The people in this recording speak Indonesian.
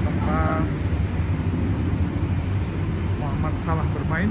tempat Muhammad Salah bermain?